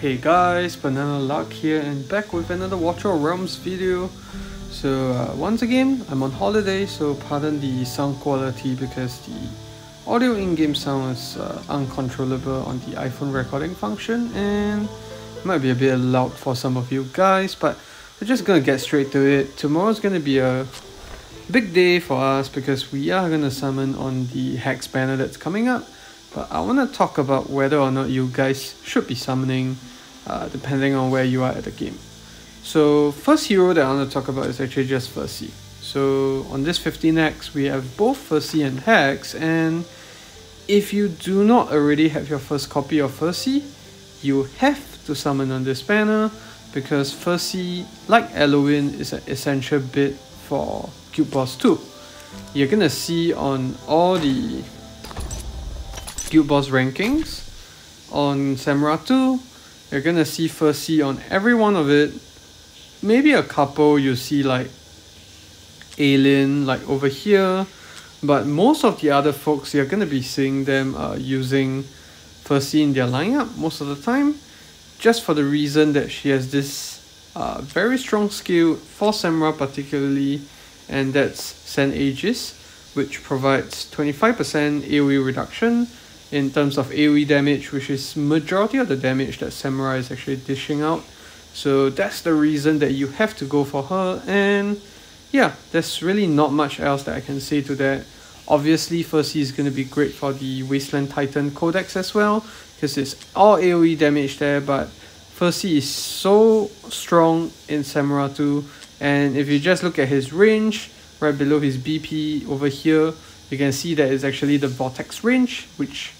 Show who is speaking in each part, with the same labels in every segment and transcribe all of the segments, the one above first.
Speaker 1: Hey guys, Banana Luck here and back with another Watcher Realms video. So uh, once again, I'm on holiday so pardon the sound quality because the audio in-game sound is uh, uncontrollable on the iPhone recording function and might be a bit loud for some of you guys but we're just gonna get straight to it. Tomorrow's gonna be a big day for us because we are gonna summon on the Hex banner that's coming up but I want to talk about whether or not you guys should be summoning uh, depending on where you are at the game. So first hero that I want to talk about is actually just Ferssi. So on this 15x we have both Ferssi and Hex and if you do not already have your first copy of Ferssi, you have to summon on this banner because Ferssi, like Eloin, is an essential bit for Guild Boss 2. You're gonna see on all the Guild Boss rankings on Semrah 2. You're gonna see Ferssi on every one of it. Maybe a couple you see like Alien like over here. But most of the other folks you're gonna be seeing them uh, using Ferssi in their lineup most of the time. Just for the reason that she has this uh, very strong skill for Semrah particularly and that's Send Aegis which provides 25% AoE reduction in terms of AoE damage, which is majority of the damage that Semrah is actually dishing out. So that's the reason that you have to go for her and yeah, there's really not much else that I can say to that. Obviously, Ferssi is going to be great for the Wasteland Titan Codex as well because it's all AoE damage there, but Ferssi is so strong in Semrah 2 and if you just look at his range right below his BP over here, you can see that it's actually the Vortex range, which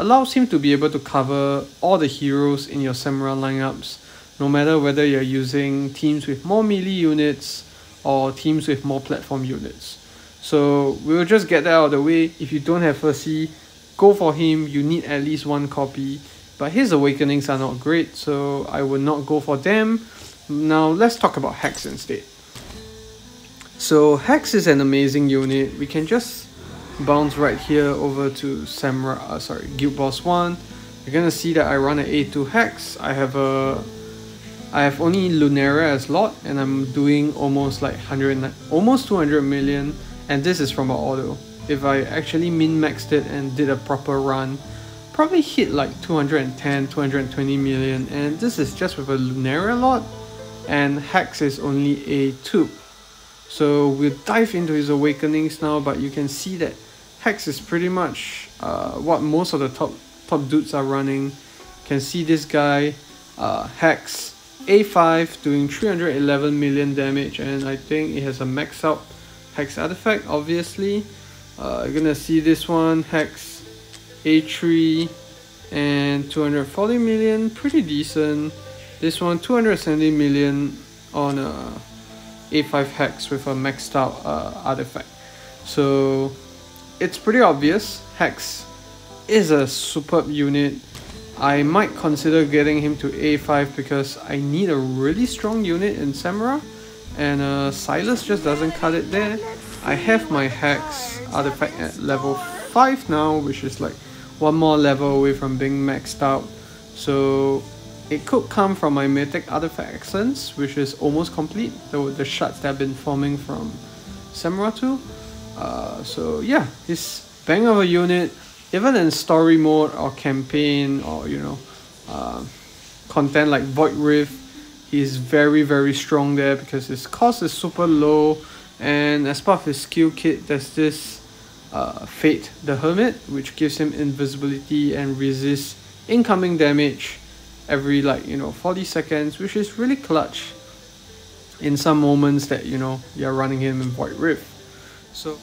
Speaker 1: allows him to be able to cover all the heroes in your Semrah lineups, no matter whether you're using teams with more melee units or teams with more platform units. So we'll just get that out of the way. If you don't have Ferssi, go for him. You need at least one copy. But his awakenings are not great, so I will not go for them. Now let's talk about Hex instead. So Hex is an amazing unit. We can just bounce right here over to Semrah, uh, sorry, Guild Boss 1. You're gonna see that I run an A2 Hex. I have a, I have only Lunaria as lot and I'm doing almost like 100, almost 200 million and this is from an auto. If I actually min-maxed it and did a proper run, probably hit like 210, 220 million and this is just with a Lunaria lot and Hex is only A2. So we'll dive into his awakenings now, but you can see that Hex is pretty much uh, what most of the top top dudes are running. Can see this guy, uh, Hex, A5 doing 311 million damage and I think it has a max out Hex artifact obviously. Uh, you're gonna see this one, Hex, A3 and 240 million, pretty decent. This one 270 million on a a5 hex with a maxed out uh, artifact. So it's pretty obvious, Hex is a superb unit. I might consider getting him to A5 because I need a really strong unit in Semrah and uh, Silas just doesn't cut it there. I have my Hex artifact at level 5 now which is like one more level away from being maxed out. So it could come from my Mythic Artifact Excellence, which is almost complete, the, the shards that have been forming from Semrah 2. Uh, so yeah, it's bang of a unit, even in story mode or campaign or you know, uh, content like Void Rift, he's very very strong there because his cost is super low. And as part of his skill kit there's this uh, Fate the Hermit which gives him invisibility and resists incoming damage every like you know 40 seconds which is really clutch in some moments that you know you're running him in Void Rift. So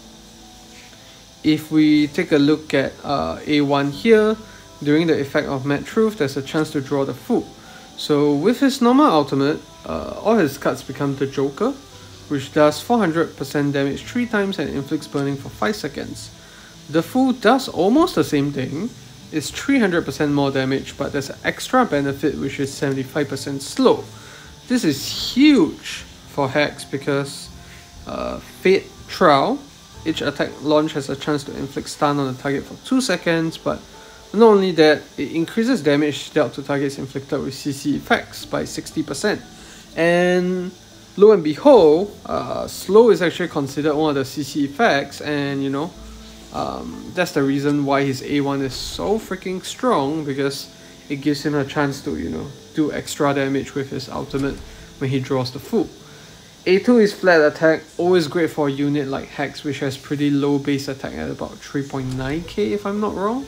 Speaker 1: if we take a look at uh, A1 here during the effect of Mad Truth there's a chance to draw the Fool so with his normal ultimate uh, all his cards become the Joker which does 400% damage 3 times and inflicts burning for 5 seconds. The Fool does almost the same thing is 300% more damage, but there's an extra benefit which is 75% slow. This is huge for Hex because uh, Fate Trial, each attack launch has a chance to inflict stun on the target for 2 seconds, but Not only that, it increases damage dealt to targets inflicted with CC effects by 60%. And lo and behold, uh, slow is actually considered one of the CC effects, and you know, um, that's the reason why his A1 is so freaking strong because it gives him a chance to, you know, do extra damage with his ultimate when he draws the Fool. A2 is flat attack, always great for a unit like Hex which has pretty low base attack at about 3.9k if I'm not wrong.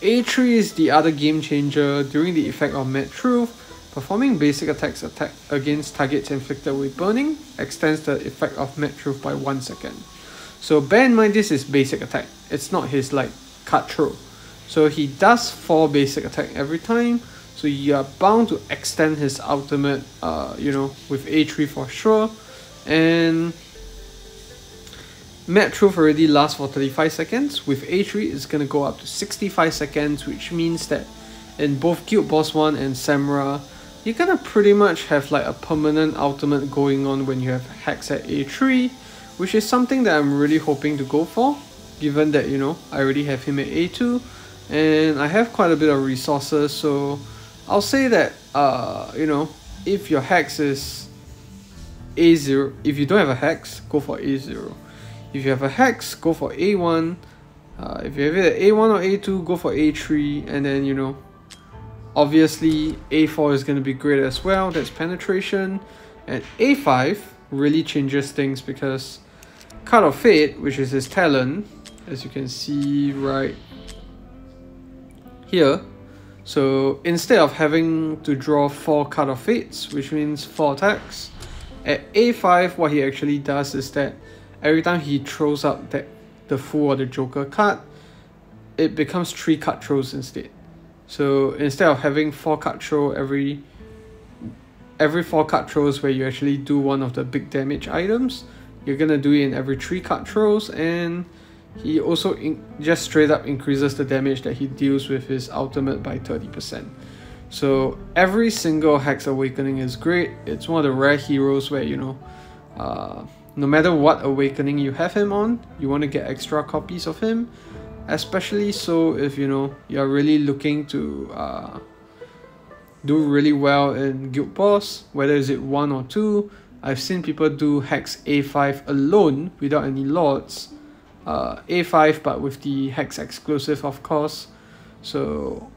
Speaker 1: A3 is the other game changer during the effect of Mad Truth, performing basic attacks attack against targets inflicted with burning extends the effect of Mad Truth by 1 second. So bear in mind this is basic attack, it's not his like cut throw. So he does 4 basic attack every time, so you are bound to extend his ultimate, uh, you know, with A3 for sure. And Mad Truth already lasts for 35 seconds. With A3, it's going to go up to 65 seconds, which means that in both Guild Boss 1 and Semrah, you're going to pretty much have like a permanent ultimate going on when you have Hex at A3, which is something that I'm really hoping to go for, given that, you know, I already have him at A2 and I have quite a bit of resources so I'll say that uh you know if your hex is A0 if you don't have a hex go for A0 if you have a hex go for A1 uh, if you have it at A1 or A2 go for A3 and then you know obviously A4 is going to be great as well. That's penetration. And A5 really changes things because Card of Fate which is his talent as you can see right here. So instead of having to draw 4 card of fates, which means 4 attacks, at A5 what he actually does is that every time he throws up that the fool or the joker card, it becomes 3 card throws instead. So instead of having 4 card throw every every 4 card throws where you actually do one of the big damage items, you're gonna do it in every 3 card throws and he also just straight up increases the damage that he deals with his ultimate by 30%. So every single Hex Awakening is great. It's one of the rare heroes where, you know, uh, no matter what awakening you have him on, you want to get extra copies of him. Especially so if, you know, you're really looking to uh, do really well in Guild Boss, whether is it 1 or 2. I've seen people do Hex A5 alone without any lords uh, A5 but with the Hex exclusive of course. So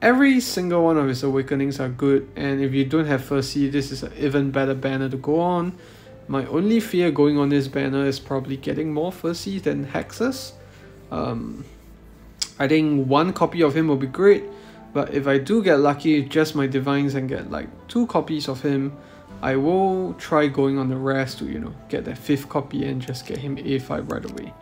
Speaker 1: every single one of his awakenings are good and if you don't have Ferssi this is an even better banner to go on. My only fear going on this banner is probably getting more Ferssi than Hexes. Um, I think one copy of him will be great but if I do get lucky just my divines and get like two copies of him I will try going on the rest to you know get that fifth copy and just get him A5 right away.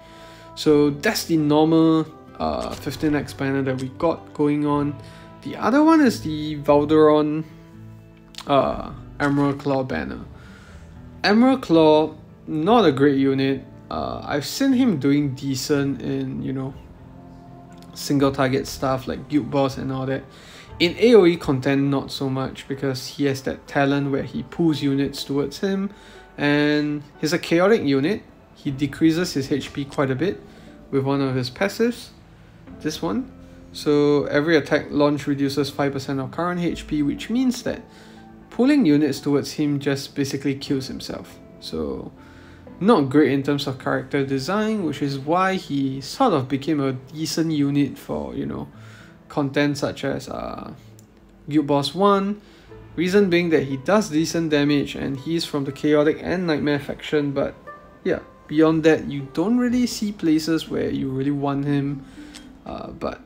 Speaker 1: So that's the normal uh, 15x banner that we got going on. The other one is the Valderon uh, Emerald Claw banner. Emerald Claw, not a great unit. Uh, I've seen him doing decent in, you know, single target stuff like Guild Boss and all that. In AoE content, not so much because he has that talent where he pulls units towards him and he's a chaotic unit he decreases his HP quite a bit with one of his passives, this one. So every attack launch reduces 5% of current HP, which means that pulling units towards him just basically kills himself. So not great in terms of character design, which is why he sort of became a decent unit for, you know, content such as uh, Guild Boss 1. Reason being that he does decent damage and he's from the Chaotic and Nightmare faction, but yeah, beyond that you don't really see places where you really want him uh, but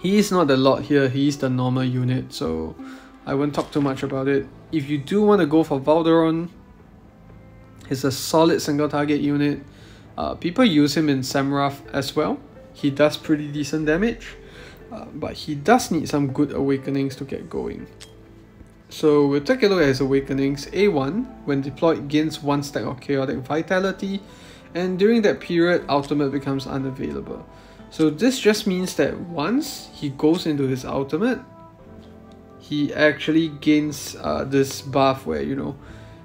Speaker 1: he's not the lot here he's the normal unit so I won't talk too much about it if you do want to go for Valderon he's a solid single target unit uh, people use him in Semrah as well he does pretty decent damage uh, but he does need some good awakenings to get going so we'll take a look at his awakenings. A1, when deployed, gains 1 stack of chaotic vitality, and during that period, ultimate becomes unavailable. So this just means that once he goes into his ultimate, he actually gains uh, this buff where, you know,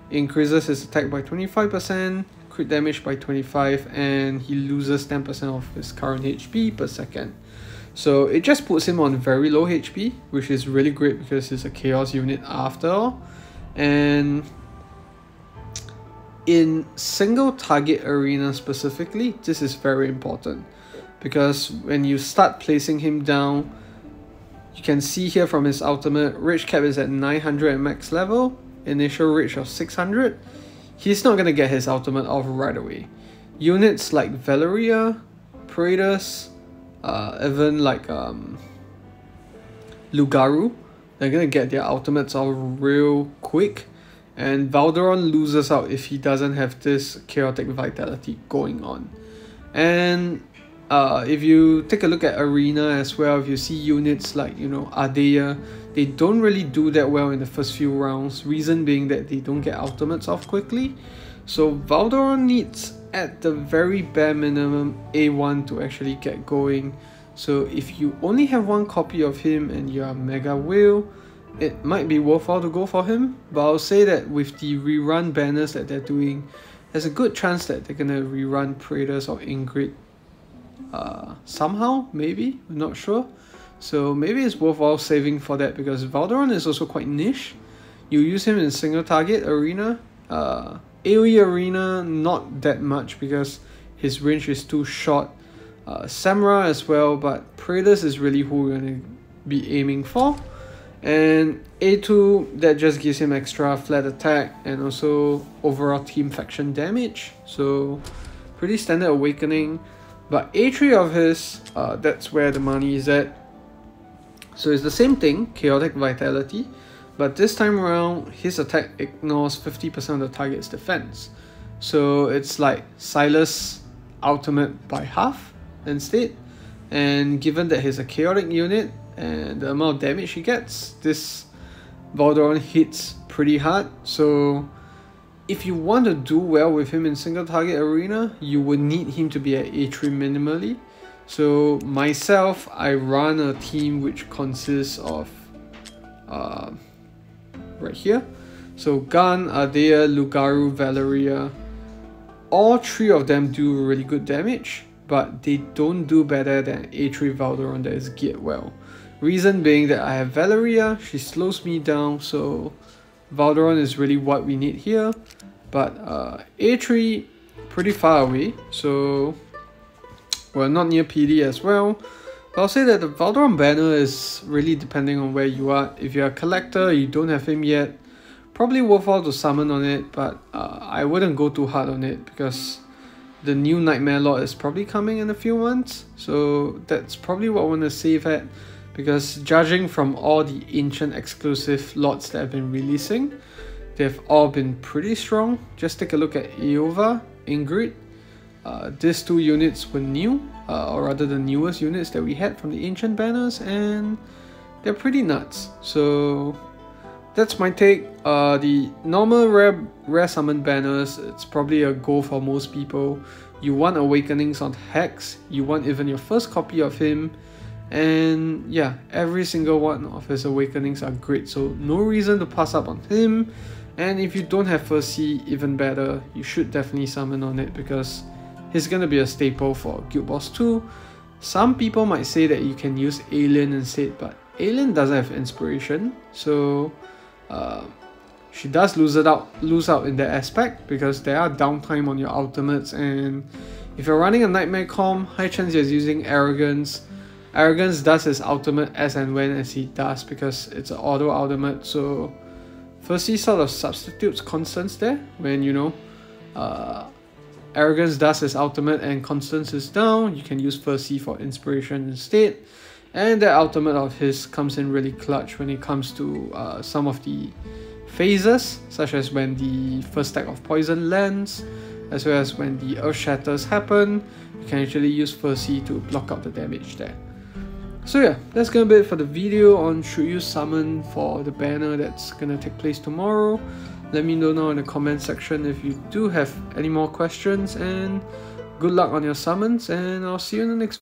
Speaker 1: increases his attack by 25%, crit damage by 25, and he loses 10% of his current HP per second. So it just puts him on very low HP, which is really great because he's a Chaos unit after all. And in single target arena specifically, this is very important because when you start placing him down, you can see here from his ultimate, rage cap is at 900 at max level, initial rage of 600. He's not going to get his ultimate off right away. Units like Valeria, Praetus, uh, even like um, Lugaru, they're going to get their ultimates off real quick and Valderon loses out if he doesn't have this chaotic vitality going on. And uh, if you take a look at Arena as well, if you see units like, you know, Ardea, they don't really do that well in the first few rounds, reason being that they don't get ultimates off quickly. So Valderon needs at the very bare minimum A1 to actually get going. So if you only have one copy of him and you are Mega Whale, it might be worthwhile to go for him, but I'll say that with the rerun banners that they're doing, there's a good chance that they're gonna rerun Praetus or Ingrid uh, somehow, maybe, I'm not sure. So maybe it's worthwhile saving for that because Valderon is also quite niche. You use him in single target arena, uh, AoE arena not that much because his range is too short. Uh, Semrah as well, but Praetus is really who we're gonna be aiming for. And A2 that just gives him extra flat attack and also overall team faction damage. So pretty standard awakening. But A3 of his uh, that's where the money is at so it's the same thing chaotic vitality but this time around his attack ignores 50% of the target's defense so it's like Silas ultimate by half instead and given that he's a chaotic unit and the amount of damage he gets, this Valderon hits pretty hard. So if you want to do well with him in single target arena, you would need him to be at A3 minimally. So myself, I run a team which consists of uh, right here. So Gun, Ardea, Lugaru, Valeria. All three of them do really good damage, but they don't do better than A3 Valderon that is geared well. Reason being that I have Valeria, she slows me down, so Valderon is really what we need here. But uh, A3, pretty far away, so we're not near PD as well. But I'll say that the Valderon banner is really depending on where you are. If you're a collector, you don't have him yet, probably worthwhile to summon on it, but uh, I wouldn't go too hard on it because the new Nightmare Lord is probably coming in a few months. So that's probably what I want to save at because judging from all the ancient exclusive lots that have been releasing, they've all been pretty strong. Just take a look at Eova, Ingrid. Uh, these two units were new, uh, or rather the newest units that we had from the ancient banners, and they're pretty nuts. So that's my take. Uh, the normal rare, rare summon banners, it's probably a goal for most people. You want Awakenings on Hex, you want even your first copy of him, and yeah every single one of his awakenings are great so no reason to pass up on him and if you don't have Ferssi even better you should definitely summon on it because he's gonna be a staple for Guild Wars 2 some people might say that you can use Alien instead but Alien doesn't have inspiration so uh, she does lose it out lose out in that aspect because there are downtime on your ultimates and if you're running a nightmare com high chance you're using arrogance. Arrogance does his ultimate as and when as he does because it's an auto ultimate so firstly sort of substitutes Constance there when you know uh, Arrogance does his ultimate and Constance is down. You can use Ferssi for inspiration instead. And that ultimate of his comes in really clutch when it comes to uh, some of the phases such as when the first stack of poison lands as well as when the earth shatters happen. You can actually use Ferssi to block out the damage there. So yeah, that's gonna be it for the video on should you summon for the banner that's gonna take place tomorrow. Let me know now in the comment section if you do have any more questions and good luck on your summons and I'll see you in the next